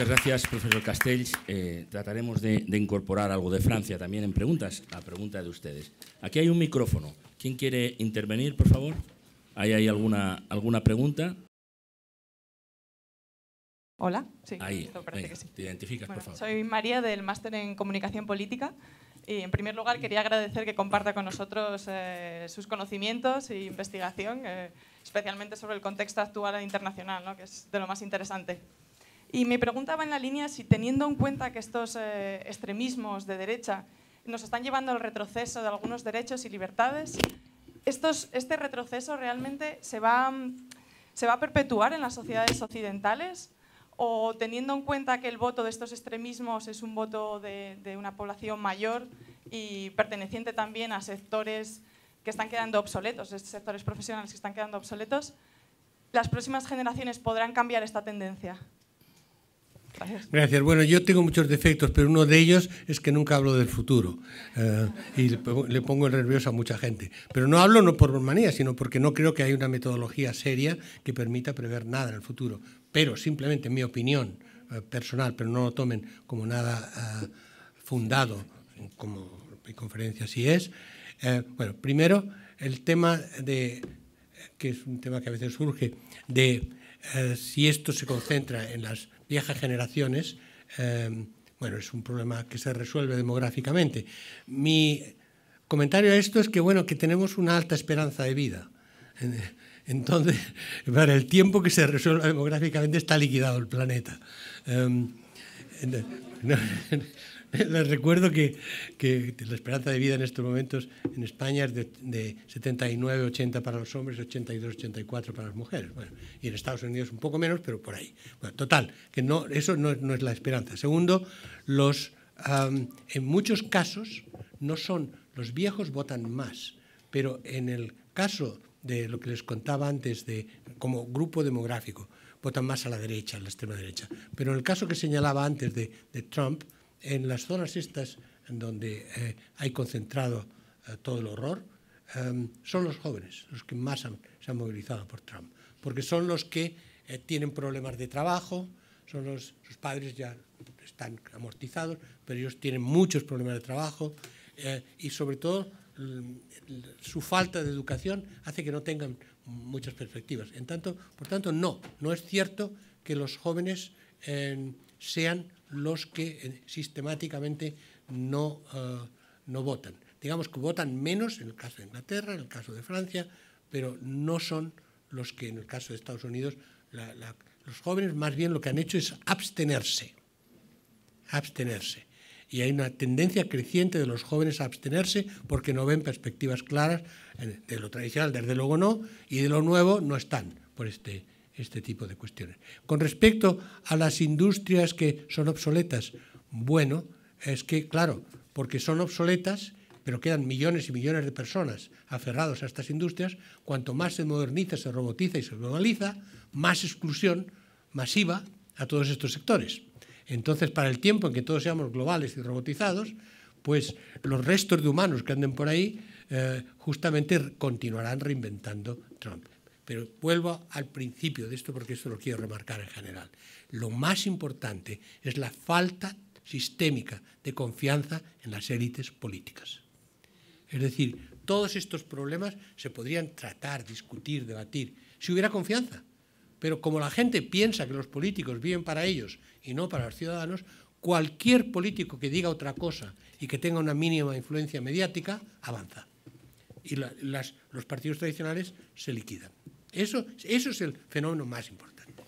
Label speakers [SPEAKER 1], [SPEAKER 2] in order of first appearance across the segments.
[SPEAKER 1] Muchas gracias, profesor Castells. Eh, trataremos de, de, incorporar algo de Francia también en preguntas, la pregunta de ustedes. Aquí hay un micrófono. ¿Quién quiere intervenir, por favor? ¿Hay, hay alguna, alguna pregunta?
[SPEAKER 2] Hola, sí.
[SPEAKER 1] Ahí, venga, que sí. te identificas,
[SPEAKER 2] bueno,
[SPEAKER 1] por favor.
[SPEAKER 2] Soy María del Máster en Comunicación Política y en primer lugar quería agradecer que comparta con nosotros eh, sus conocimientos e investigación, eh, especialmente sobre el contexto actual e internacional, ¿no? que es de lo más interesante. Y mi pregunta va en la línea si teniendo en cuenta que estos eh, extremismos de derecha nos están llevando al retroceso de algunos derechos y libertades, estos, este retroceso realmente se va, se va a perpetuar en las sociedades occidentales o teniendo en cuenta que el voto de estos extremismos es un voto de, de, una población mayor y perteneciente también a sectores que están quedando obsoletos, sectores profesionales que están quedando obsoletos, ¿las próximas generaciones podrán cambiar esta tendencia?
[SPEAKER 3] Gracias. Gracias. Bueno, yo tengo muchos defectos, pero uno de ellos es que nunca hablo del futuro uh, y le pongo, le pongo nervioso a mucha gente. Pero no hablo no por manía, sino porque no creo que haya una metodología seria que permita prever nada en el futuro pero simplemente mi opinión eh, personal, pero no lo tomen como nada eh, fundado, como mi conferencia sí es. Eh, bueno, primero, el tema de, que es un tema que a veces surge, de eh, si esto se concentra en las viejas generaciones, eh, bueno, es un problema que se resuelve demográficamente. Mi comentario a esto es que, bueno, que tenemos una alta esperanza de vida. Entonces, para el tiempo que se resuelva demográficamente está liquidado el planeta. No, les recuerdo que, que, la esperanza de vida en estos momentos en España es de, de 79, 80 para los hombres, 82, 84 para las mujeres. Bueno, y en Estados Unidos un poco menos, pero por ahí. Bueno, total, que no, eso no, no es la esperanza. Segundo, los, um, en muchos casos no son los viejos votan más, pero en el caso de lo que les contaba antes de como grupo demográfico, votan más a la derecha, a la extrema derecha. Pero en el caso que señalaba antes de, de Trump, en las zonas estas en donde eh, hay concentrado eh, todo el horror, eh, son los jóvenes los que más han, se han movilizado por Trump, porque son los que eh, tienen problemas de trabajo, son los, sus padres ya están amortizados, pero ellos tienen muchos problemas de trabajo eh, y sobre todo su falta de educación hace que no tengan muchas perspectivas. En tanto, por tanto, no, no es cierto que los jóvenes eh, sean los que eh, sistemáticamente no, uh, no votan. Digamos que votan menos en el caso de Inglaterra, en el caso de Francia, pero no son los que en el caso de Estados Unidos, los jóvenes más bien lo que han hecho es abstenerse. Abstenerse y hay una tendencia creciente de los jóvenes a abstenerse porque no ven perspectivas claras de lo tradicional, desde luego no, y de lo nuevo no están por este, este tipo de cuestiones. Con respecto a las industrias que son obsoletas, bueno, es que, claro, porque son obsoletas, pero quedan millones y millones de personas aferrados a estas industrias, cuanto más se moderniza, se robotiza y se globaliza, más exclusión masiva a todos estos sectores. Entonces, para el tiempo en que todos seamos globales y robotizados, pues los restos de humanos que anden por ahí eh, justamente continuarán reinventando Trump. Pero vuelvo al principio de esto porque esto lo quiero remarcar en general. Lo más importante es la falta sistémica de confianza en las élites políticas. Es decir, todos estos problemas se podrían tratar, discutir, debatir, si hubiera confianza. Pero como la gente piensa que los políticos viven para ellos y no para los ciudadanos, cualquier político que diga otra cosa y que tenga una mínima influencia mediática avanza. Y los partidos tradicionales se liquidan. Eso, eso es el fenómeno más importante.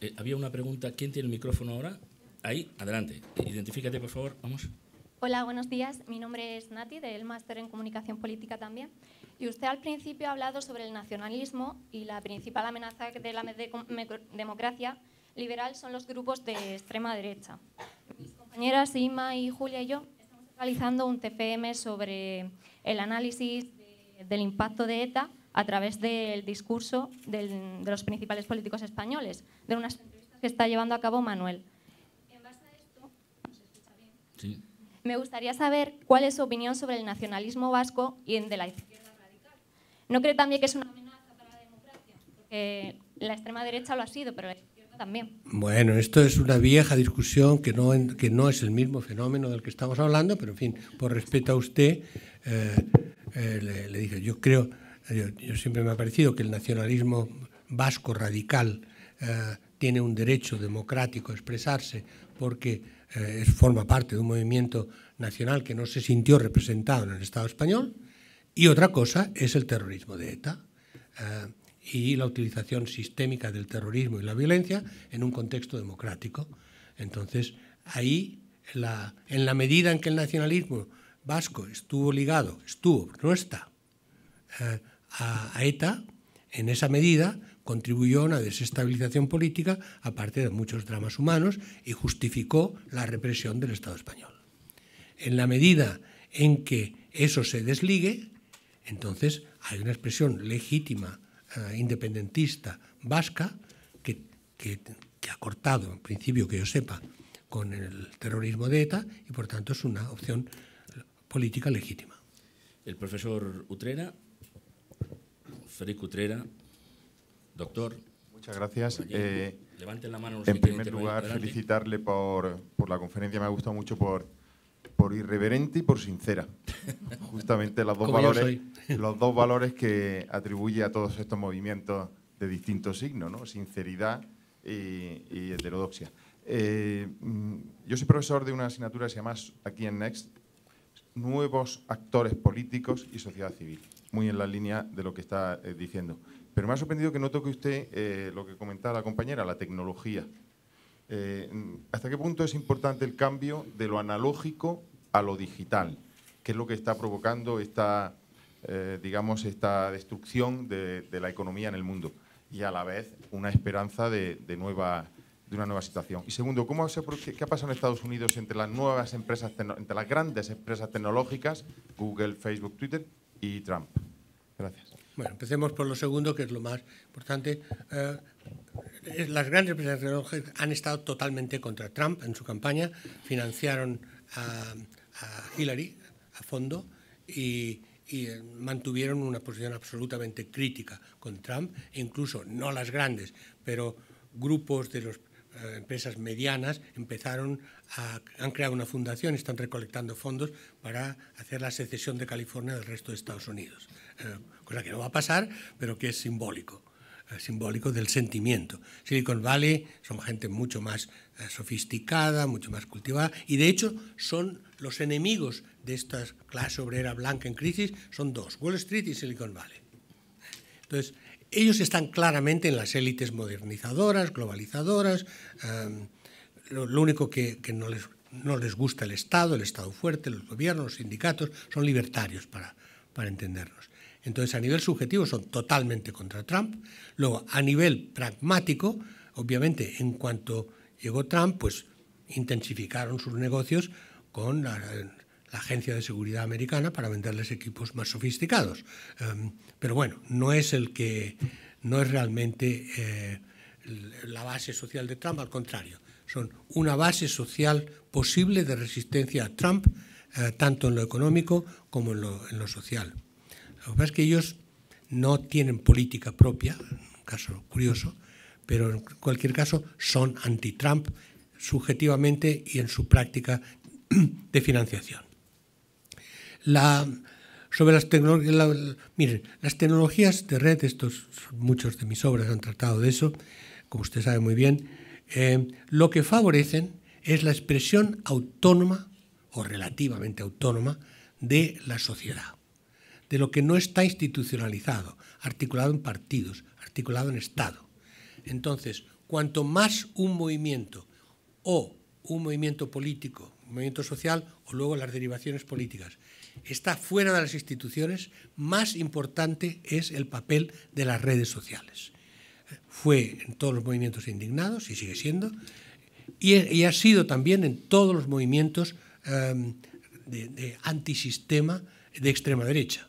[SPEAKER 1] Eh, había una pregunta. ¿Quién tiene el micrófono ahora? Ahí, adelante. Identifícate, por favor. Vamos.
[SPEAKER 4] Hola, buenos días. Mi nombre es Nati, del máster en Comunicación Política también. Y usted al principio ha hablado sobre el nacionalismo y la principal amenaza de la democracia liberal son los grupos de extrema derecha. Mis compañeras Ima y Julia y yo estamos realizando un TFM sobre el análisis de, del impacto de ETA a través del discurso del, de los principales políticos españoles, de unas entrevistas que está llevando a cabo Manuel. En base a esto, ¿no se escucha bien?
[SPEAKER 1] Sí.
[SPEAKER 4] Me gustaría saber cuál es su opinión sobre el nacionalismo vasco y de la izquierda radical. ¿No cree también que es una amenaza para la democracia? Porque la extrema derecha lo ha sido, pero la también.
[SPEAKER 3] Bueno, esto es una vieja discusión que no, que no es el mismo fenómeno del que estamos hablando, pero en fin, por respeto a usted, eh, eh, le, dije, yo creo, yo, siempre me ha parecido que el nacionalismo vasco radical tiene un derecho democrático a expresarse porque forma parte de un movimiento nacional que no se sintió representado en el Estado español, y otra cosa es el terrorismo de ETA eh, y la utilización sistémica del terrorismo y la violencia en un contexto democrático. Entonces, ahí, la, en la medida en que el nacionalismo vasco estuvo ligado, estuvo, no está, eh, a, a ETA, en esa medida contribuyó a una desestabilización política aparte de muchos dramas humanos y justificó la represión del Estado español. En la medida en que eso se desligue, entonces hay una expresión legítima, eh, independentista, vasca, que, ha cortado, en principio que yo sepa, con el terrorismo de ETA y por tanto es una opción política legítima.
[SPEAKER 1] El profesor Utrera, Federico Utrera, doctor.
[SPEAKER 5] Muchas gracias.
[SPEAKER 1] Eh, Levanten la mano.
[SPEAKER 5] en primer lugar, felicitarle por, por la conferencia. Me ha gustado mucho por por irreverente y por sincera. Justamente los dos, valores, los dos valores que atribuye a todos estos movimientos de distintos signos, ¿no? sinceridad y, heterodoxia. Eh, mm, yo soy profesor de una asignatura que se llama aquí en Next Nuevos actores políticos y sociedad civil, muy en la línea de lo que está eh, diciendo. Pero me ha sorprendido que no toque usted eh, lo que comentaba la compañera, la tecnología. ¿Hasta qué punto es importante el cambio de lo analógico a lo digital, que es lo que está provocando esta, eh, digamos, esta destrucción de, la economía en el mundo y a la vez una esperanza de, nueva, de una nueva situación. Y segundo, ¿cómo se, qué, ha pasado en Estados Unidos entre las nuevas empresas, entre las grandes empresas tecnológicas, Google, Facebook, Twitter y Trump? Gracias.
[SPEAKER 3] Bueno, empecemos por lo segundo, que es lo más importante. Eh, las grandes empresas tecnológicas han estado totalmente contra Trump en su campaña, financiaron a a Hillary a fondo y, eh, mantuvieron una posición absolutamente crítica con Trump, incluso no las grandes, pero grupos de las eh, empresas medianas empezaron a, han creado una fundación, están recolectando fondos para hacer la secesión de California del resto de Estados Unidos, eh, cosa que no va a pasar, pero que es simbólico simbólico del sentimiento. Silicon Valley son gente mucho más eh, sofisticada, mucho más cultivada, y de hecho son los enemigos de esta clase obrera blanca en crisis, son dos, Wall Street y Silicon Valley. Entonces, ellos están claramente en las élites modernizadoras, globalizadoras, lo, único que, no, les, gusta el Estado, el Estado fuerte, los gobiernos, los sindicatos, son libertarios para, entendernos. Entonces, a nivel subjetivo son totalmente contra Trump. Luego, a nivel pragmático, obviamente, en cuanto llegó Trump, pues intensificaron sus negocios con la, Agencia de Seguridad Americana para venderles equipos más sofisticados. Em, pero bueno, no es el que no es realmente eh, la base social de Trump, al contrario, son una base social posible de resistencia a Trump, eh, tanto en lo económico como en lo social. Lo que pasa es que ellos no tienen política propia, un caso curioso, pero en cualquier caso son anti-Trump subjetivamente y en su práctica de financiación. Sobre las tecnologías, las tecnologías de red, estos muchos de mis obras han tratado de eso, como usted sabe muy bien, eh, lo que favorecen es la expresión autónoma o relativamente autónoma de la sociedad de lo que no está institucionalizado, articulado en partidos, articulado en Estado. Entonces, cuanto más un movimiento o un movimiento político, un movimiento social o luego las derivaciones políticas está fuera de las instituciones, más importante es el papel de las redes sociales. Fue en todos los movimientos indignados y sigue siendo, y, ha sido también en todos los movimientos em, de antisistema de extrema derecha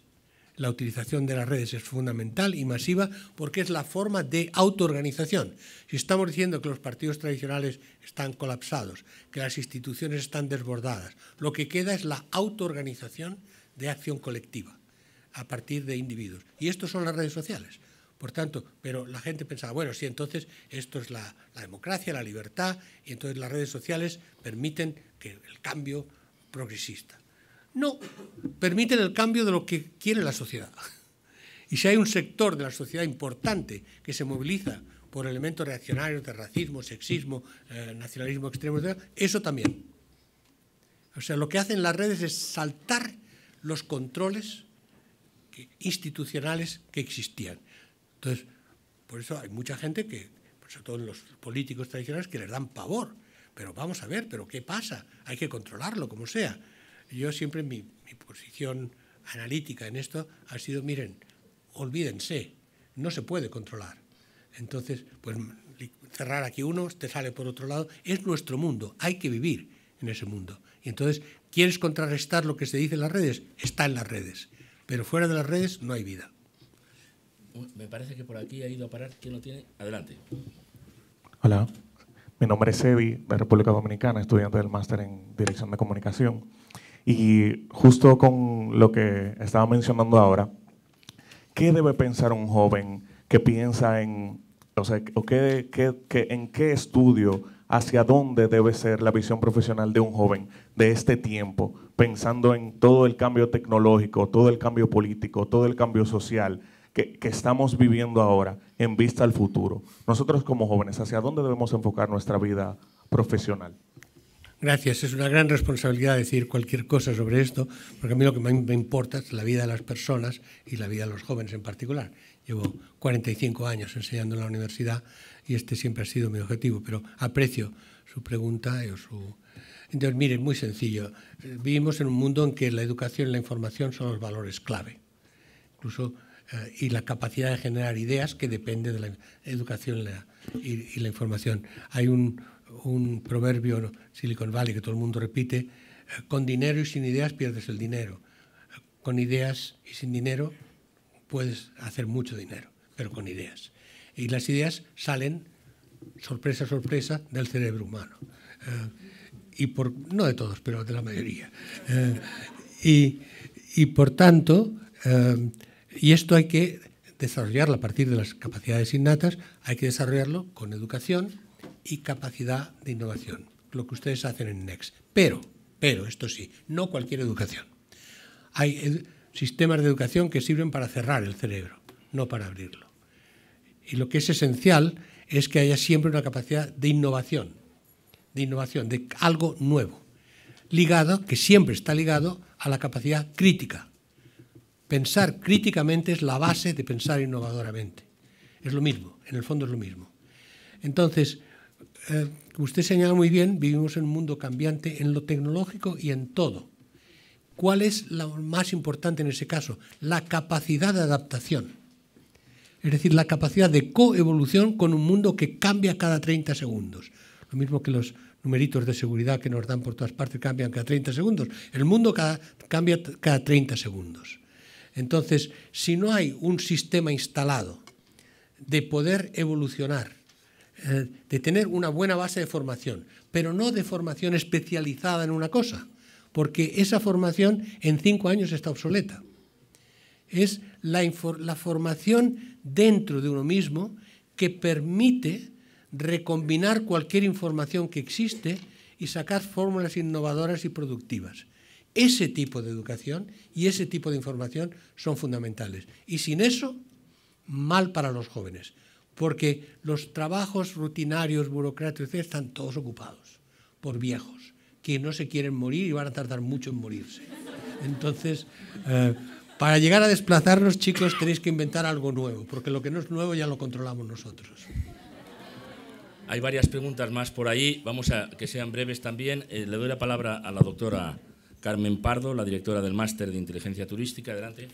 [SPEAKER 3] la utilización de las redes es fundamental y masiva porque es la forma de autoorganización. Si estamos diciendo que los partidos tradicionales están colapsados, que las instituciones están desbordadas, lo que queda es la autoorganización de acción colectiva a partir de individuos. Y estos son las redes sociales, Por tanto, pero la gente pensaba, bueno, sí, entonces esto es la, democracia, la libertad, y entonces las redes sociales permiten que el cambio progresista. No, permiten el cambio de lo que quiere la sociedad. Y si hay un sector de la sociedad importante que se moviliza por elementos reaccionarios de racismo, sexismo, eh, nacionalismo extremo, eso también. O sea, lo que hacen las redes es saltar los controles institucionales que existían. Entonces, por eso hay mucha gente que, sobre todo los políticos tradicionales, que les dan pavor. Pero vamos a ver, pero ¿qué pasa? Hay que controlarlo, como sea. Yo siempre, mi, mi posición analítica en esto ha sido, miren, olvídense, no se puede controlar. Entonces, pues cerrar aquí uno, te sale por otro lado, es nuestro mundo, hay que vivir en ese mundo. Y entonces, ¿quieres contrarrestar lo que se dice en las redes? Está en las redes, pero fuera de las redes no hay vida.
[SPEAKER 1] Me parece que por aquí ha ido a parar. ¿Quién lo tiene? Adelante.
[SPEAKER 6] Hola, mi nombre es Evi, de República Dominicana, estudiante del máster en Dirección de Comunicación. Y justo con lo que estaba mencionando ahora, ¿qué debe pensar un joven que piensa en, o sea, o qué, en qué estudio, hacia dónde debe ser la visión profesional de un joven de este tiempo, pensando en todo el cambio tecnológico, todo el cambio político, todo el cambio social, que, estamos viviendo ahora en vista al futuro. Nosotros como jóvenes, ¿hacia dónde debemos enfocar nuestra vida profesional?
[SPEAKER 3] Gracias. Es una gran responsabilidad decir cualquier cosa sobre esto, porque a mí lo que me importa es la vida de las personas y la vida de los jóvenes en particular. Llevo 45 años enseñando en la universidad y este siempre ha sido mi objetivo, pero aprecio su pregunta o su... Entonces, miren, muy sencillo. Vivimos en un mundo en que la educación y la información son los valores clave. Incluso eh, y la capacidad de generar ideas que depende de la educación y, la información. Hay un, un proverbio Silicon Valley que todo el mundo repite, eh, con dinero y sin ideas pierdes el dinero. Con ideas y sin dinero puedes hacer mucho dinero, pero con ideas. Y las ideas salen, sorpresa, sorpresa, del cerebro humano. Eh, y por, no de todos, pero de la mayoría. y, y, por tanto, y esto hay que desarrollarlo a partir de las capacidades innatas, hay que desarrollarlo con educación y capacidad de innovación, lo que ustedes hacen en Next. Pero, pero, esto sí, no cualquier educación. Hay sistemas de educación que sirven para cerrar el cerebro, no para abrirlo. Y lo que es esencial es que haya siempre una capacidad de innovación, de innovación, de algo nuevo, ligado, que siempre está ligado a la capacidad crítica, Pensar críticamente es la base de pensar innovadoramente. Es lo mismo, en el fondo es lo mismo. Entonces, eh, usted señala muy bien, vivimos en un mundo cambiante en lo tecnológico y en todo. ¿Cuál es lo más importante en ese caso? La capacidad de adaptación. Es decir, la capacidad de coevolución con un mundo que cambia cada 30 segundos. Lo mismo que los numeritos de seguridad que nos dan por todas partes cambian cada 30 segundos. El mundo cambia cada 30 segundos. Entonces, si no hay un sistema instalado de poder evolucionar, de tener una buena base de formación, pero no de formación especializada en una cosa, porque esa formación en cinco años está obsoleta. Es la, la formación dentro de uno mismo que permite recombinar cualquier información que existe y sacar fórmulas innovadoras y productivas. Ese tipo de educación y ese tipo de información son fundamentales. Y sin eso, mal para los jóvenes, porque los trabajos rutinarios, burocráticos, están todos ocupados por viejos, que no se quieren morir y van a tardar mucho en morirse. Entonces, eh, para llegar a desplazarnos, chicos, tenéis que inventar algo nuevo, porque lo que no es nuevo ya lo controlamos nosotros.
[SPEAKER 1] Hay varias preguntas más por ahí, vamos a que sean breves también. Eh, le doy la palabra a la doctora Carmen Pardo, la directora del Máster de Inteligencia Turística. Adelante.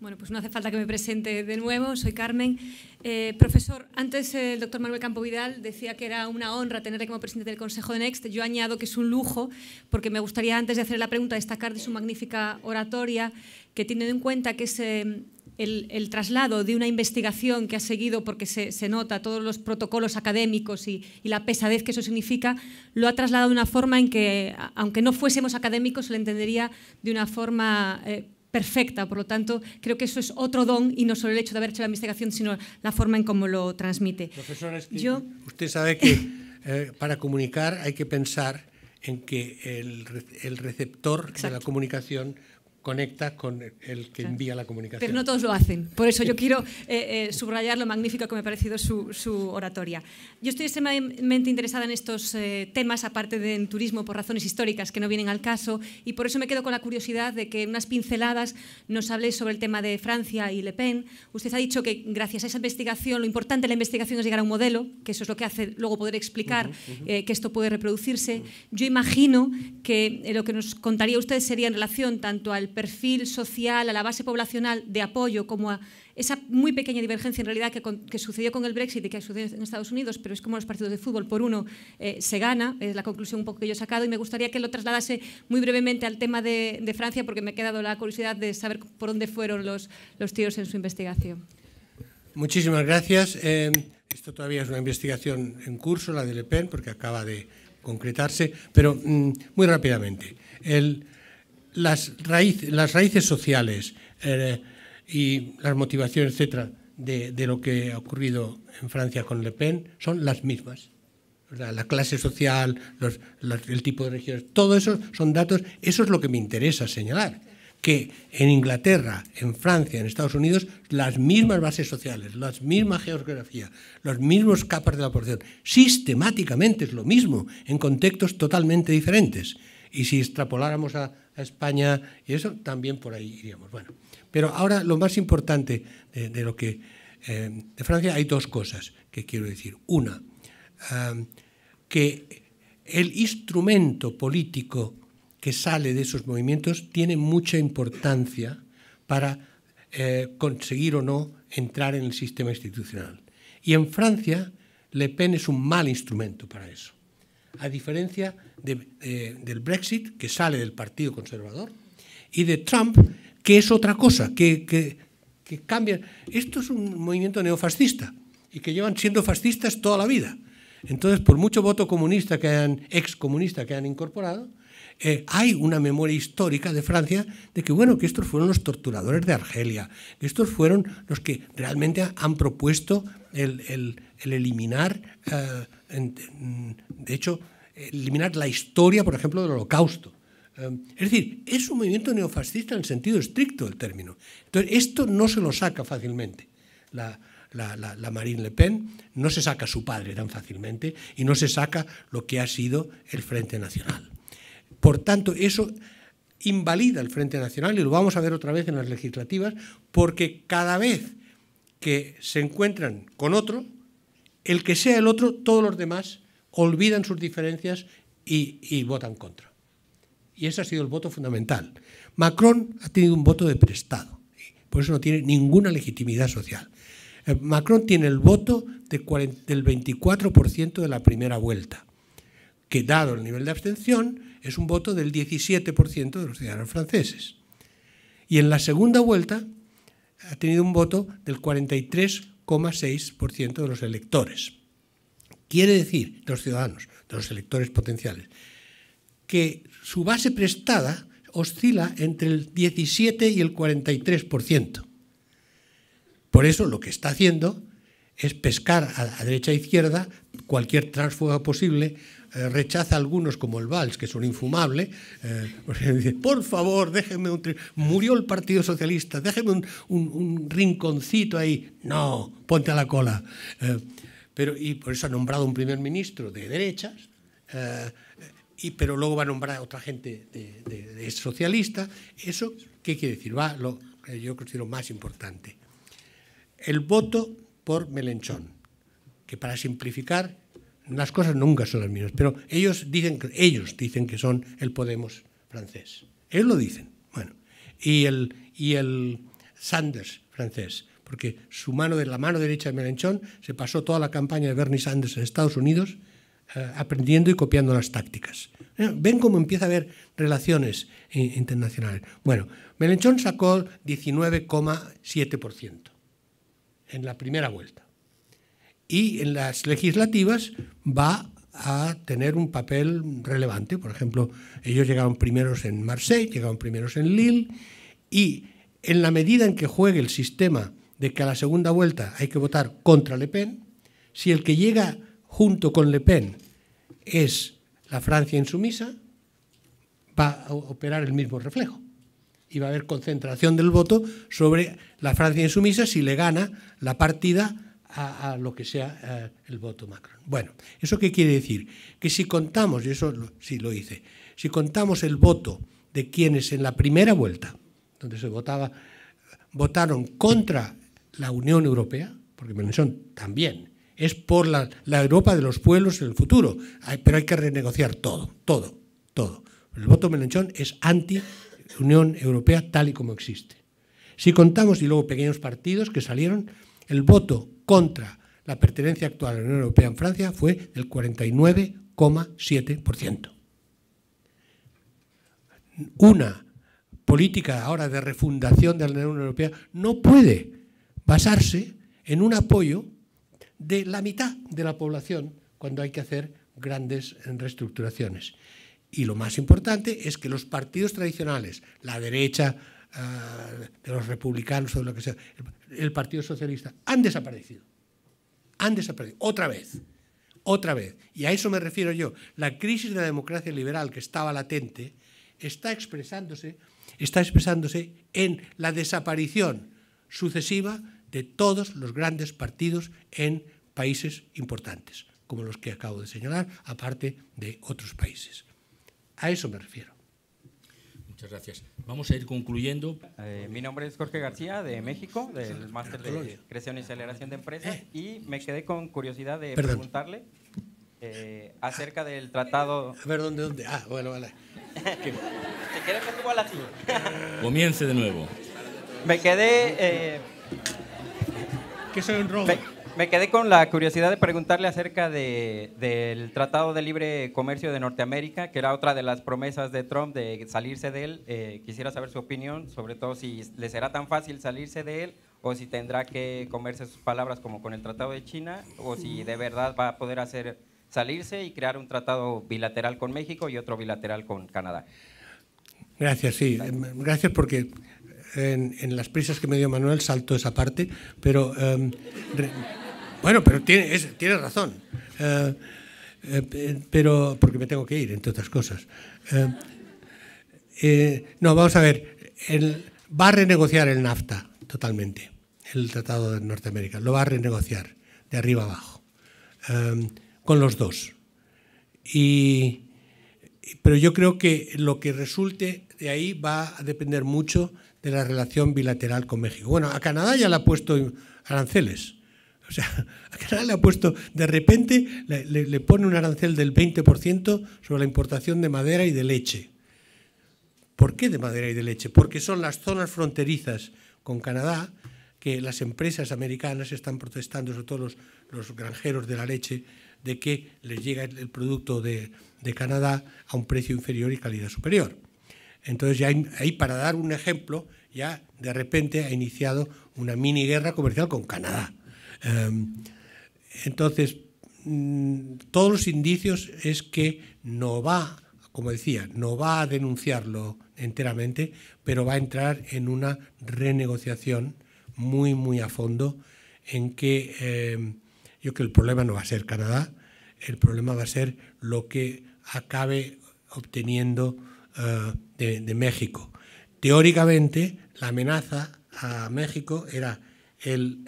[SPEAKER 7] Bueno, pues no hace falta que me presente de nuevo, soy Carmen. Eh, profesor, antes el doctor Manuel Campo Vidal decía que era una honra tenerle como presidente del Consejo de Next. Yo añado que es un lujo, porque me gustaría, antes de hacer la pregunta, destacar de su magnífica oratoria, que teniendo en cuenta que es eh, el, traslado de una investigación que ha seguido, porque se, nota todos los protocolos académicos y, la pesadez que eso significa, lo ha trasladado de una forma en que, aunque no fuésemos académicos, se lo entendería de una forma eh, perfecta. Por lo tanto, creo que eso es otro don y no solo el hecho de haber hecho la investigación, sino la forma en cómo lo transmite.
[SPEAKER 3] Profesor, Yo, usted sabe que eh, para comunicar hay que pensar en que el, el receptor de la comunicación conecta con el que envía la comunicación.
[SPEAKER 7] Pero no todos lo hacen. Por eso yo quiero eh, eh, subrayar lo magnífico que me ha parecido su, oratoria. Yo estoy extremadamente interesada en estos eh, temas, aparte de en turismo, por razones históricas que no vienen al caso, y por eso me quedo con la curiosidad de que en unas pinceladas nos hable sobre el tema de Francia y Le Pen. Usted ha dicho que gracias a esa investigación, lo importante de la investigación es llegar a un modelo, que eso es lo que hace luego poder explicar que esto puede reproducirse. Yo imagino que lo que nos contaría usted sería en relación tanto al perfil social, a la base poblacional de apoyo, como a esa muy pequeña divergencia en realidad que, sucedió con el Brexit y que sucedido en Estados Unidos, pero es como los partidos de fútbol por uno eh, se gana, es la conclusión un poco que yo he sacado, y me gustaría que lo trasladase muy brevemente al tema de, Francia, porque me ha quedado la curiosidad de saber por dónde fueron los, los tiros en su investigación.
[SPEAKER 3] Muchísimas gracias. Eh, esto todavía es una investigación en curso, la de Le Pen, porque acaba de concretarse, pero mm, muy rápidamente. El, las, las raíces sociales eh, y las motivaciones, etcétera, de, lo que ha ocurrido en Francia con Le Pen son las mismas. la clase social, el tipo de regiones, todo eso son datos, eso es lo que me interesa señalar, que en Inglaterra, en Francia, en Estados Unidos, las mismas bases sociales, las mismas geografía, los mismos capas de la población, sistemáticamente es lo mismo, en contextos totalmente diferentes. Y si extrapoláramos a, España y eso, también por ahí iríamos. Bueno, pero ahora lo más importante de, lo que eh, de Francia hay dos cosas que quiero decir. Una, que el instrumento político que sale de esos movimientos tiene mucha importancia para eh, conseguir o no entrar en el sistema institucional. Y en Francia, Le Pen es un mal instrumento para eso a diferencia del Brexit, que sale del Partido Conservador, y de Trump, que es otra cosa, que, que, cambia. Esto es un movimiento neofascista y que llevan siendo fascistas toda la vida. Entonces, por mucho voto comunista que hayan, ex comunista que han incorporado, eh, hay una memoria histórica de Francia de que, bueno, que estos fueron los torturadores de Argelia, que estos fueron los que realmente han propuesto el, eliminar eh, de hecho, eliminar la historia, por ejemplo, del holocausto. Eh, es decir, es un movimiento neofascista en el sentido estricto del término. Entonces, esto no se lo saca fácilmente. La, Marine Le Pen no se saca su padre tan fácilmente y no se saca lo que ha sido el Frente Nacional. Por tanto, eso invalida el Frente Nacional y lo vamos a ver otra vez en las legislativas, porque cada vez que se encuentran con otro, el que sea el otro, todos los demás olvidan sus diferencias y, votan contra. Y ese ha sido el voto fundamental. Macron ha tenido un voto de prestado, por eso no tiene ninguna legitimidad social. Eh, Macron tiene el voto del 24% de la primera vuelta, que dado el nivel de abstención es un voto del 17% de los ciudadanos franceses. Y en la segunda vuelta ha tenido un voto del 43% 6% de los electores. Quiere decir, de los ciudadanos, de los electores potenciales, que su base prestada oscila entre el 17 y el 43%. Por eso lo que está haciendo es pescar a, derecha e izquierda cualquier transfuga posible eh, rechaza algunos como el Valls, que son infumables, eh, por favor, déjeme un... Murió el Partido Socialista, déjeme un, rinconcito ahí. No, ponte a la cola. Eh, y por eso ha nombrado un primer ministro de derechas, y, pero luego va a nombrar a otra gente de, socialista. ¿Eso qué quiere decir? Va lo que yo considero más importante. El voto por Melenchón, que para simplificar las cosas nunca son las mismas, pero ellos dicen, ellos dicen que son el Podemos francés. Ellos lo dicen. Bueno, y el, y el Sanders francés, porque su mano de la mano derecha de Mélenchon se pasó toda la campaña de Bernie Sanders en Estados Unidos eh, aprendiendo y copiando las tácticas. Eh, ven cómo empieza a haber relaciones internacionales. Bueno, Mélenchon sacó 19,7% en la primera vuelta y en las legislativas va a tener un papel relevante. Por ejemplo, ellos llegaron primeros en Marseille, llegaron primeros en Lille Y en la medida en que juegue el sistema de que a la segunda vuelta hay que votar contra Le Pen, si el que llega junto con Le Pen es la Francia insumisa, va a operar el mismo reflejo. Y va a haber concentración del voto sobre la Francia insumisa si le gana la partida a, lo que sea eh, el voto Macron. Bueno, ¿eso qué quiere decir? Que si contamos, y eso sí lo hice, si contamos el voto de quienes en la primera vuelta, donde se votaba, votaron contra la Unión Europea, porque Mélenchon también, es por la, Europa de los pueblos en el futuro, pero hay que renegociar todo, todo, todo. El voto Mélenchon es anti-Unión Europea tal y como existe. Si contamos, y luego pequeños partidos que salieron, el voto contra la pertenencia actual a la Unión Europea en Francia fue del 49,7%. Una política ahora de refundación de la Unión Europea no puede basarse en un apoyo de la mitad de la población cuando hay que hacer grandes reestructuraciones. Y lo más importante es que los partidos tradicionales, la derecha ah, de los republicanos o lo que sea, el Partido Socialista, han desaparecido. Han desaparecido. Otra vez. Otra vez. Y a eso me refiero yo. La crisis de la democracia liberal que estaba latente está expresándose, está expresándose en la desaparición sucesiva de todos los grandes partidos en países importantes, como los que acabo de señalar, aparte de otros países. A eso me refiero.
[SPEAKER 1] Muchas gracias. Vamos a ir concluyendo.
[SPEAKER 8] Eh, mi nombre es Jorge García, de México, del máster de creación y aceleración de empresas, eh. y me quedé con curiosidad de preguntarle eh, acerca del tratado...
[SPEAKER 3] A ver, ¿dónde, dónde? Ah, bueno, vale.
[SPEAKER 8] si quieres que igual así.
[SPEAKER 1] Comience de nuevo.
[SPEAKER 8] Me quedé...
[SPEAKER 3] que soy un robo.
[SPEAKER 8] Me quedé con la curiosidad de preguntarle acerca del Tratado de Libre Comercio de Norteamérica, que era otra de las promesas de Trump de salirse de él. Eh, quisiera saber su opinión, sobre todo si le será tan fácil salirse de él o si tendrá que comerse sus palabras como con el Tratado de China o si de verdad va a poder hacer salirse y crear un tratado bilateral con México y otro bilateral con Canadá.
[SPEAKER 3] Gracias, sí. Gracias porque en, las prisas que me dio Manuel salto esa parte, pero em, bueno, pero tiene, tiene razón. Eh, eh, pero porque me tengo que ir, entre otras cosas. Eh, no, vamos a ver. va a renegociar el NAFTA totalmente, el Tratado de Norteamérica. Lo va a renegociar de arriba abajo, con los dos. Y, pero yo creo que lo que resulte de ahí va a depender mucho de la relación bilateral con México. Bueno, a Canadá ya le ha puesto aranceles. O sea, a Canadá le ha puesto, de repente le, pone un arancel del 20% sobre la importación de madera y de leche. ¿Por qué de madera y de leche? Porque son las zonas fronterizas con Canadá que las empresas americanas están protestando, sobre todo los, los granjeros de la leche, de que les llega el, producto de, de, Canadá a un precio inferior y calidad superior. Entonces, ya ahí, para dar un ejemplo, ya de repente ha iniciado una mini guerra comercial con Canadá. Em, entonces, mm, todos los indicios es que no va, como decía, no va a denunciarlo enteramente, pero va a entrar en una renegociación muy, muy a fondo en que em, yo creo que el problema no va a ser Canadá, el problema va a ser lo que acabe obteniendo eh, de, México. Teóricamente, la amenaza a México era el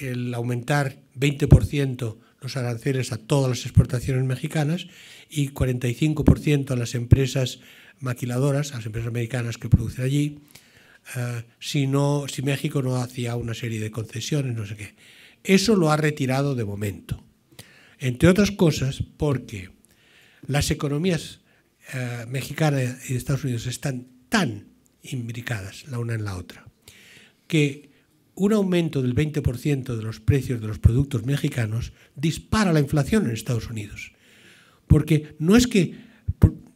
[SPEAKER 3] el aumentar 20% los aranceles a todas las exportaciones mexicanas y 45% a las empresas maquiladoras, a las empresas americanas que producen allí, eh, si, no, si México no hacía una serie de concesiones, no sé qué. Eso lo ha retirado de momento. Entre otras cosas porque las economías eh, mexicanas y de Estados Unidos están tan imbricadas la una en la otra que un aumento del 20% de los precios de los productos mexicanos dispara la inflación en Estados Unidos. Porque no es que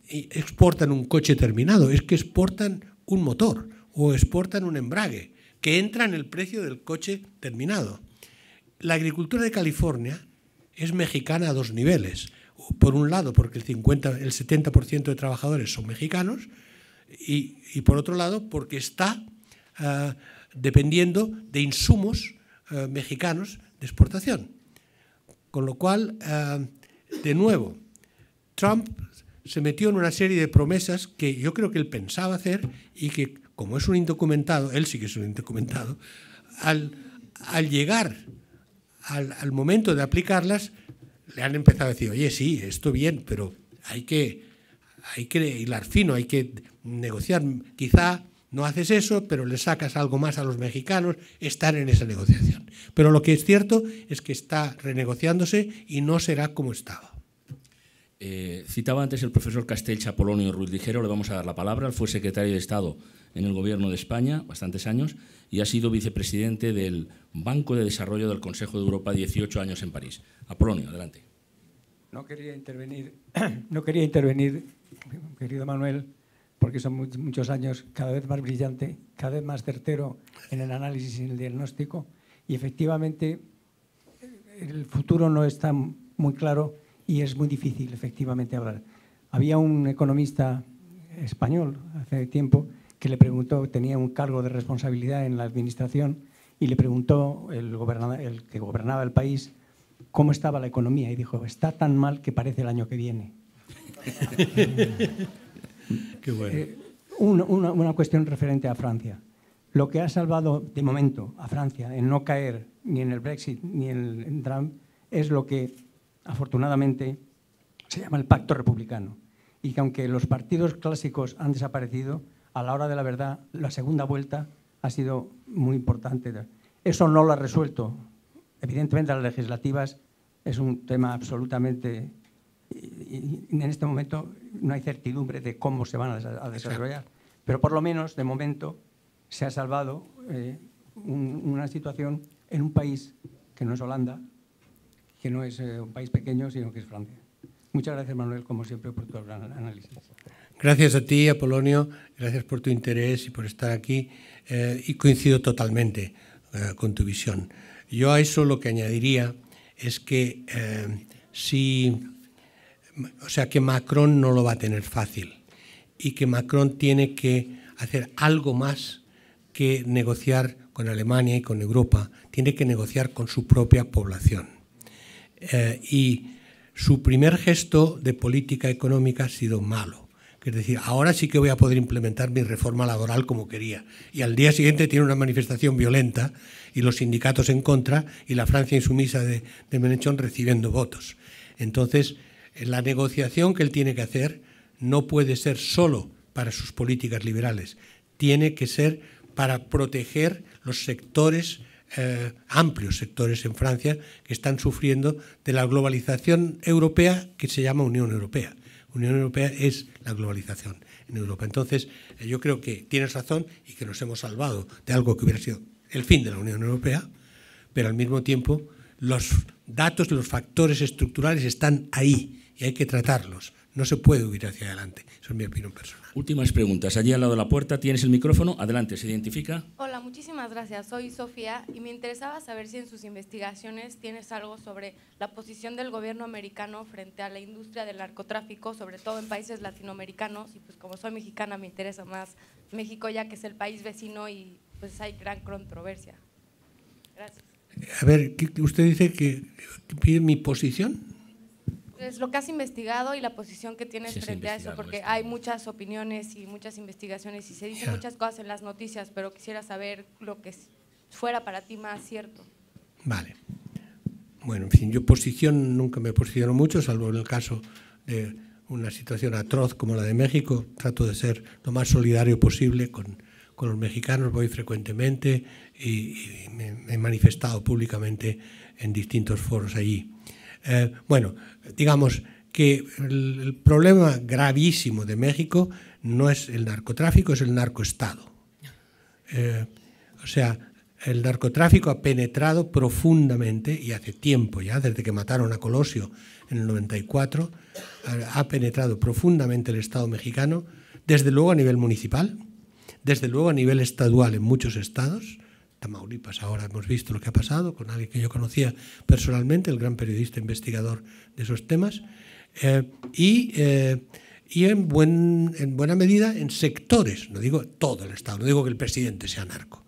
[SPEAKER 3] exportan un coche terminado, es que exportan un motor o exportan un embrague, que entra en el precio del coche terminado. La agricultura de California es mexicana a dos niveles. Por un lado, porque el, 50, el 70% de trabajadores son mexicanos, y, por otro lado porque está ah, dependiendo de insumos ah, mexicanos de exportación. Con lo cual, ah, de nuevo, Trump se metió en una serie de promesas que yo creo que él pensaba hacer y que, como es un indocumentado, él sí que es un indocumentado, al, llegar al, al momento de aplicarlas, le han empezado a decir, oye, sí, esto bien, pero hay que, hay que hilar fino, hay que negociar. Quizá no haces eso, pero le sacas algo más a los mexicanos, estar en esa negociación. Pero lo que es cierto es que está renegociándose y no será como estaba.
[SPEAKER 1] Eh, citaba antes el profesor Castel Apolonio Ruiz Ligero, le vamos a dar la palabra. Él fue secretario de Estado en el Gobierno de España bastantes años y ha sido vicepresidente del Banco de Desarrollo del Consejo de Europa 18 años en París. Apolonio, adelante.
[SPEAKER 9] No quería intervenir, no quería intervenir, querido Manuel, porque son muchos años cada vez más brillante, cada vez más certero en el análisis y en el diagnóstico. Y efectivamente, el futuro no está muy claro y es muy difícil, efectivamente, hablar. Había un economista español hace tiempo que le preguntó, tenía un cargo de responsabilidad en la administración y le preguntó el, el que gobernaba el país cómo estaba la economía y dijo, está tan mal que parece el año que viene.
[SPEAKER 3] Qué bueno.
[SPEAKER 9] Eh, una, cuestión referente a Francia. Lo que ha salvado de momento a Francia en no caer ni en el Brexit ni en, en Trump es lo que afortunadamente se llama el pacto republicano. Y que aunque los partidos clásicos han desaparecido, a la hora de la verdad, la segunda vuelta ha sido muy importante. Eso no lo ha resuelto Evidentemente las legislativas es un tema absolutamente... Y, en este momento no hay certidumbre de cómo se van a, desarrollar. Pero por lo menos, de momento, se ha salvado eh, una situación en un país que no es Holanda, que no es eh, un país pequeño, sino que es Francia. Muchas gracias, Manuel, como siempre, por tu análisis.
[SPEAKER 3] Gracias a ti, Apolonio. Gracias por tu interés y por estar aquí. Eh, y coincido totalmente con tu visión. Yo a eso lo que añadiría es que eh, si, o sea, que Macron no lo va a tener fácil y que Macron tiene que hacer algo más que negociar con Alemania y con Europa, tiene que negociar con su propia población. Eh, y su primer gesto de política económica ha sido malo. Es decir, ahora sí que voy a poder implementar mi reforma laboral como quería. Y al día siguiente tiene una manifestación violenta y los sindicatos en contra y la Francia insumisa de, de Menechón recibiendo votos. Entonces, la negociación que él tiene que hacer no puede ser solo para sus políticas liberales, tiene que ser para proteger los sectores, eh, amplios sectores en Francia, que están sufriendo de la globalización europea que se llama Unión Europea. Unión Europea es la globalización en Europa. Entonces, eh, yo creo que tienes razón y que nos hemos salvado de algo que hubiera sido el fin de la Unión Europea, pero al mismo tiempo los datos, los factores estructurales están ahí y hay que tratarlos. No se puede huir hacia adelante. Eso es mi opinión personal.
[SPEAKER 1] Últimas preguntas. Allí al lado de la puerta tienes el micrófono. Adelante, ¿se identifica?
[SPEAKER 10] Hola, muchísimas gracias. Soy Sofía y me interesaba saber si en sus investigaciones tienes algo sobre la posición del gobierno americano frente a la industria del narcotráfico, sobre todo en países latinoamericanos. Y pues como soy mexicana me interesa más México ya que es el país vecino y pues hay gran controversia. Gracias.
[SPEAKER 3] A ver, usted dice que pide mi posición.
[SPEAKER 10] Es lo que has investigado y la posición que tienes frente a eso, porque hay muchas opiniones y muchas investigaciones y se dicen muchas cosas en las noticias, pero quisiera saber lo que fuera para ti más cierto.
[SPEAKER 3] Vale. Bueno, en fin, yo posición nunca me posiciono mucho, salvo en el caso de una situación atroz como la de México. Trato de ser lo más solidario posible con, con los mexicanos, voy frecuentemente y, me, he manifestado públicamente en distintos foros allí. Eh, bueno, digamos que el, problema gravísimo de México no es el narcotráfico, es el narcoestado. Eh, o sea, el narcotráfico ha penetrado profundamente, y hace tiempo ya, desde que mataron a Colosio en el 94, ha penetrado profundamente el Estado mexicano, desde luego a nivel municipal, desde luego a nivel estadual en muchos estados. Tamaulipas ahora hemos visto lo que ha pasado con alguien que yo conocía personalmente, el gran periodista investigador de esos temas. Eh, y, eh, en buena medida en sectores, no digo todo el Estado, no digo que el presidente sea narco,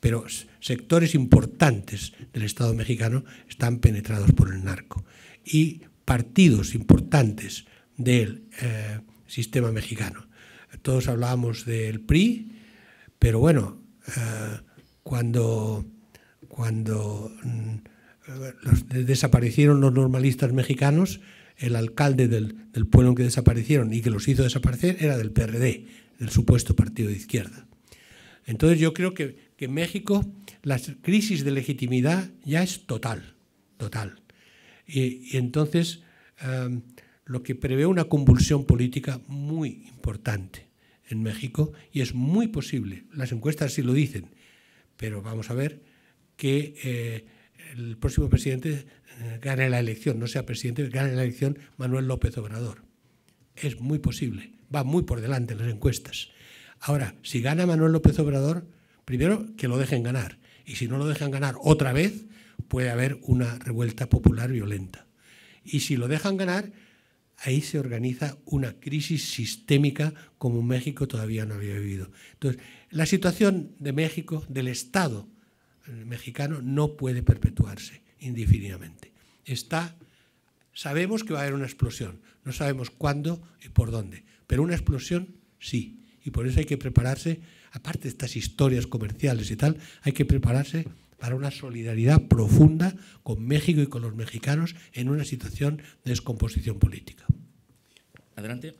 [SPEAKER 3] pero sectores importantes del Estado mexicano están penetrados por el narco. Y partidos importantes del eh, sistema mexicano. Todos hablábamos del PRI, pero bueno, eh, cuando, cuando mm, desaparecieron los normalistas mexicanos, el alcalde del, pueblo en que desaparecieron y que los hizo desaparecer era del PRD, del supuesto partido de izquierda. Entonces yo creo que, en México la crisis de legitimidad ya es total, total. Y, entonces em, lo que prevé una convulsión política muy importante en México y es muy posible, las encuestas sí lo dicen, pero vamos a ver que eh, el próximo presidente eh, gane la elección, no sea presidente, gane la elección Manuel López Obrador. Es muy posible, va muy por delante en las encuestas. Ahora, si gana Manuel López Obrador, primero que lo dejen ganar. Y si no lo dejan ganar otra vez, puede haber una revuelta popular violenta. Y si lo dejan ganar, ahí se organiza una crisis sistémica como México todavía no había vivido. Entonces, la situación de México, del Estado mexicano, no puede perpetuarse indefinidamente. Está, sabemos que va a haber una explosión, no sabemos cuándo y por dónde, pero una explosión sí. Y por eso hay que prepararse, aparte de estas historias comerciales y tal, hay que prepararse para una solidaridad profunda con México y con los mexicanos en una situación de descomposición política.
[SPEAKER 1] Adelante.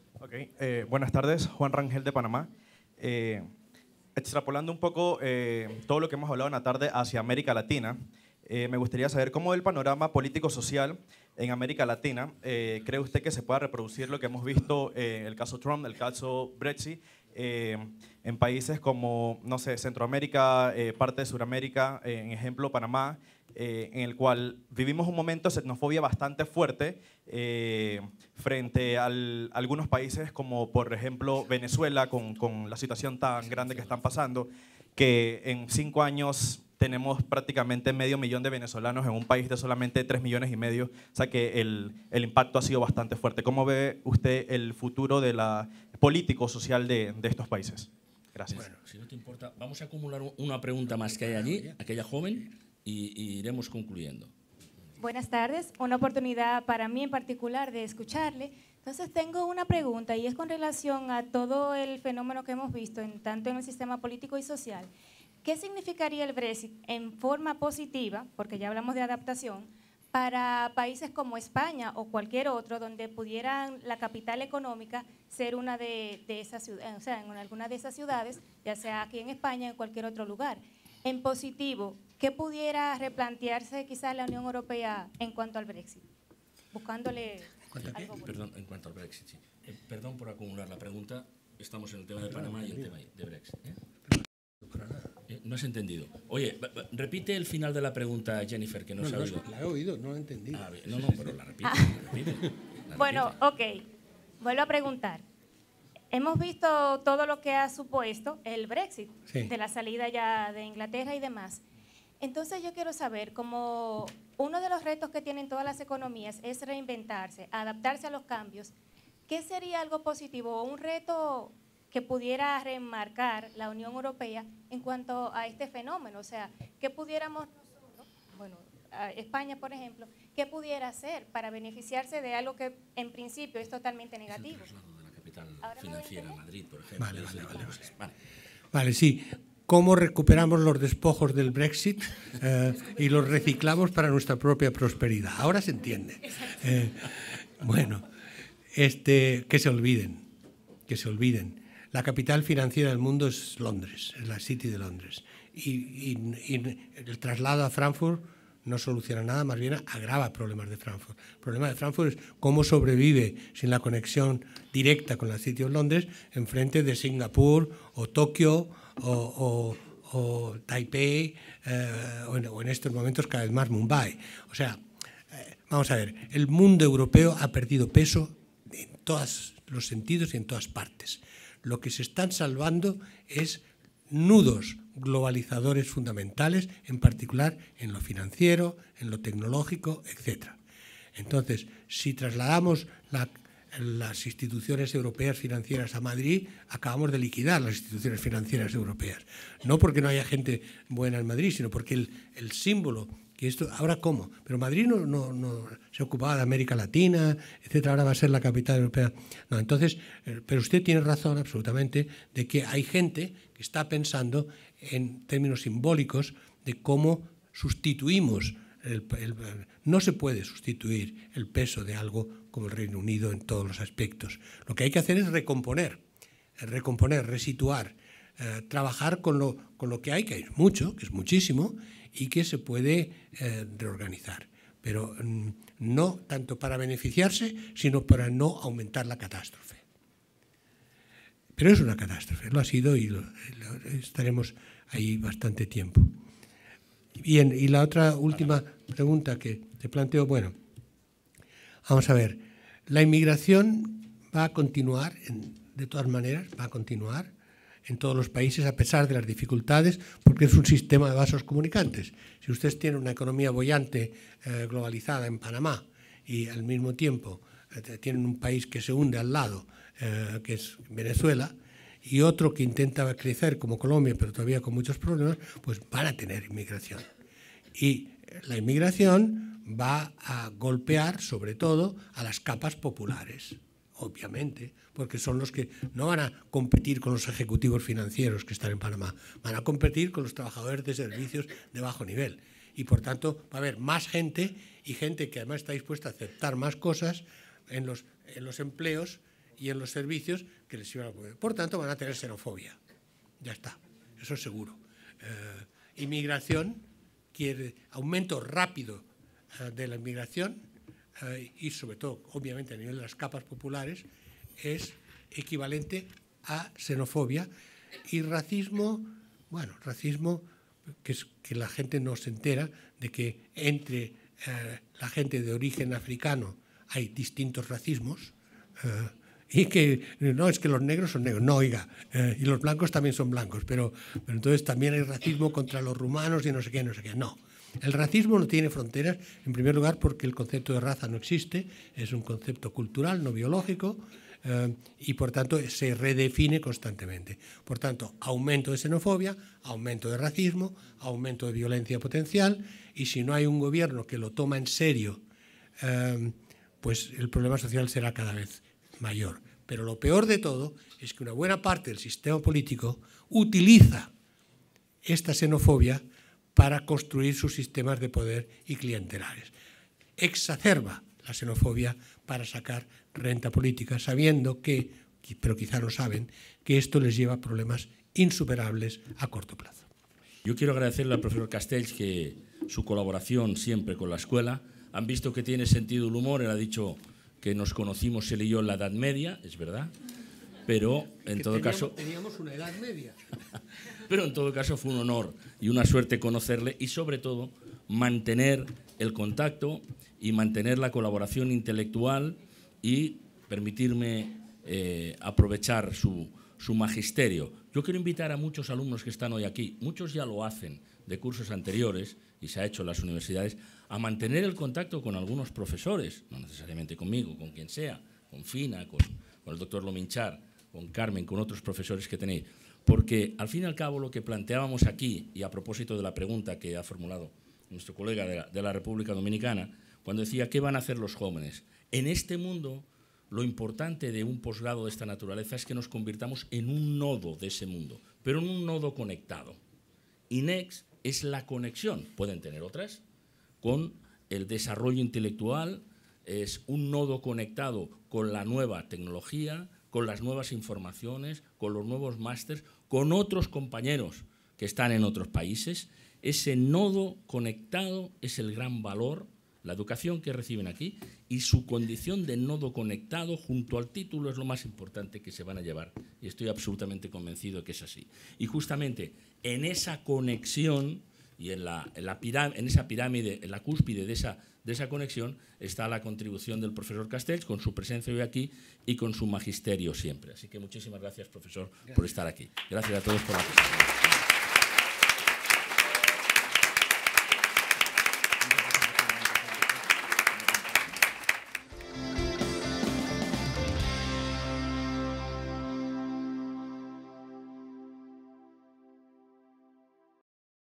[SPEAKER 11] Eh, buenas tardes, Juan Rangel de Panamá. Eh, extrapolando un poco eh, todo lo que hemos hablado en la tarde hacia América Latina, eh, me gustaría saber cómo el panorama político-social en América Latina eh, cree usted que se pueda reproducir lo que hemos visto en el caso Trump, el caso Brexit, eh, en países como, no sé, Centroamérica, parte de Sudamérica, en ejemplo Panamá, en el cual vivimos un momento de xenofobia bastante fuerte frente a algunos países como, por ejemplo, Venezuela, con, con la situación tan grande que están pasando, que en cinco años tenemos prácticamente medio millón de venezolanos en un país de solamente 3 millones y medio, o sea que el, el impacto ha sido bastante fuerte. ¿Cómo ve usted el futuro de la político-social de, de, estos países? Gracias.
[SPEAKER 1] Bueno, si no te importa, vamos a acumular una pregunta más que hay allí, aquella joven, y, y iremos concluyendo.
[SPEAKER 12] Buenas tardes, una oportunidad para mí en particular de escucharle. Entonces tengo una pregunta y es con relación a todo el fenómeno que hemos visto en, tanto en el sistema político y social. ¿Qué significaría el Brexit en forma positiva, porque ya hablamos de adaptación, para países como España o cualquier otro donde pudieran la capital económica ser una de, esas ciudades, o sea, en alguna de esas ciudades, ya sea aquí en España o en cualquier otro lugar? En positivo, ¿qué pudiera replantearse quizás la Unión Europea en cuanto al Brexit? Buscándole algo
[SPEAKER 1] Perdón, en cuanto al Brexit, sí. Eh, perdón por acumular la pregunta. Estamos en el tema de Panamá y el tema de Brexit. ¿eh? Eh, no has entendido. Oye, repite el final de la pregunta, Jennifer, que no, se ha oído.
[SPEAKER 3] La he oído, no la he entendido.
[SPEAKER 1] Ah, no, no, pero la repite.
[SPEAKER 12] bueno, ok. Vuelvo a preguntar. Hemos visto todo lo que ha supuesto el Brexit, de la salida ya de Inglaterra y demás. Entonces yo quiero saber, como uno de los retos que tienen todas las economías es reinventarse, adaptarse a los cambios, ¿qué sería algo positivo o un reto que pudiera remarcar la Unión Europea en cuanto a este fenómeno. O sea, ¿qué pudiéramos nosotros, bueno, España, por ejemplo, qué pudiera hacer para beneficiarse de algo que en principio es totalmente negativo?
[SPEAKER 1] financiera Madrid, por
[SPEAKER 3] ejemplo. Vale, vale, vale, vale. sí. ¿Cómo recuperamos los despojos del Brexit eh, y los reciclamos para nuestra propia prosperidad? Ahora se entiende. Eh, bueno, este, que se olviden, que se olviden la capital financiera del mundo es Londres, es la City de Londres. Y, el traslado a Frankfurt no soluciona nada, más bien agrava problemas de Frankfurt. El problema de Frankfurt es cómo sobrevive sin la conexión directa con la City de Londres en frente de Singapur o Tokio o, Taipei eh, o, en, estos momentos cada vez más Mumbai. O sea, eh, vamos a ver, el mundo europeo ha perdido peso en todos los sentidos y en todas partes lo que se están salvando es nudos globalizadores fundamentales, en particular en lo financiero, en lo tecnológico, etc. Entonces, si trasladamos las instituciones europeas financieras a Madrid, acabamos de liquidar las instituciones financieras europeas. No porque no haya gente buena en Madrid, sino porque el, símbolo ahora cómo, pero Madrid no, se ocupaba de América Latina, etcétera, ahora va a ser la capital europea. No, entonces, eh, pero usted tiene razón absolutamente de que hay gente que está pensando en términos simbólicos de cómo sustituimos no se puede sustituir el peso de algo como el Reino Unido en todos los aspectos. Lo que hay que hacer es recomponer, recomponer, resituar, eh, trabajar con lo, con lo que hay, que hay mucho, que es muchísimo, y que se puede eh, reorganizar. Pero mm, no tanto para beneficiarse, sino para no aumentar la catástrofe. Pero es una catástrofe, lo ha sido y estaremos ahí bastante tiempo. Bien, y la otra última pregunta que te planteo, bueno, vamos a ver, la inmigración va a continuar, de todas maneras, va a continuar en todos los países a pesar de las dificultades, porque es un sistema de vasos comunicantes. Si usted tiene una economía bollante eh, globalizada en Panamá y al mismo tiempo eh, tienen un país que se hunde al lado, eh, que es Venezuela, y otro que intenta crecer como Colombia, pero todavía con muchos problemas, pues van a tener inmigración. Y la inmigración va a golpear sobre todo a las capas populares, obviamente, porque son los que no van a competir con los ejecutivos financieros que están en Panamá, van a competir con los trabajadores de servicios de bajo nivel. Y por tanto va a haber más gente y gente que además está dispuesta a aceptar más cosas en los, en los empleos y en los servicios que les iban a poder. Por tanto, van a tener xenofobia. Ya está, eso es seguro. Eh, inmigración quiere aumento rápido eh, de la inmigración eh, y sobre todo, obviamente, a nivel de las capas populares, es equivalente a xenofobia y racismo, bueno, racismo que es que la gente no se entera de que entre la gente de origen africano hay distintos racismos y que no es que los negros son negros, no, oiga, eh, y los blancos también son blancos, pero, pero entonces también hay racismo contra los rumanos y no sé qué, no sé qué, no. El racismo no tiene fronteras, en primer lugar porque el concepto de raza no existe, es un concepto cultural, no biológico, eh, y por tanto se redefine constantemente. Por tanto, aumento de xenofobia, aumento de racismo, aumento de violencia potencial, y si no hay un gobierno que lo toma en serio, eh, pues el problema social será cada vez mayor. Pero lo peor de todo es que una buena parte del sistema político utiliza esta xenofobia para construir sus sistemas de poder y clientelares. Exacerba la xenofobia para sacar renta política, sabiendo que, pero quizá no saben, que esto les lleva a problemas insuperables a corto plazo.
[SPEAKER 1] Yo quiero agradecerle al profesor Castells que su colaboración siempre con la escuela. Han visto que tiene sentido el humor, él ha dicho que nos conocimos él y yo en la Edad Media, es verdad, pero en todo caso...
[SPEAKER 3] Teníamos una Edad Media.
[SPEAKER 1] pero en todo caso fue un honor y una suerte conocerle y sobre todo mantener el contacto y mantener la colaboración intelectual y permitirme eh, aprovechar su, su magisterio. Yo quiero invitar a muchos alumnos que están hoy aquí, muchos ya lo hacen de cursos anteriores y se ha hecho en las universidades, a mantener el contacto con algunos profesores, no necesariamente conmigo, con quien sea, con Fina, con, el doctor Lominchar, con Carmen, con otros profesores que tenéis. Porque al fin y al cabo lo que planteábamos aquí, y a propósito de la pregunta que ha formulado nuestro colega de la, República Dominicana, cuando decía, ¿qué van a hacer los jóvenes? En este mundo, lo importante de un posgrado de esta naturaleza es que nos convirtamos en un nodo de ese mundo, pero en un nodo conectado. INEX es la conexión, pueden tener otras, con el desarrollo intelectual, es un nodo conectado con la nueva tecnología, con las nuevas informaciones, con los nuevos másters, con otros compañeros que están en otros países. Ese nodo conectado es el gran valor, la educación que reciben aquí y su condición de nodo conectado junto al título es lo más importante que se van a llevar. Y estoy absolutamente convencido de que es así. Y justamente en esa conexión y en, la, en, esa pirámide, en la cúspide de esa, de esa conexión, está la contribución del profesor Castells con su presencia hoy aquí y con su magisterio siempre. Así que muchísimas gracias, profesor, por estar aquí. Gracias a todos por la presencia.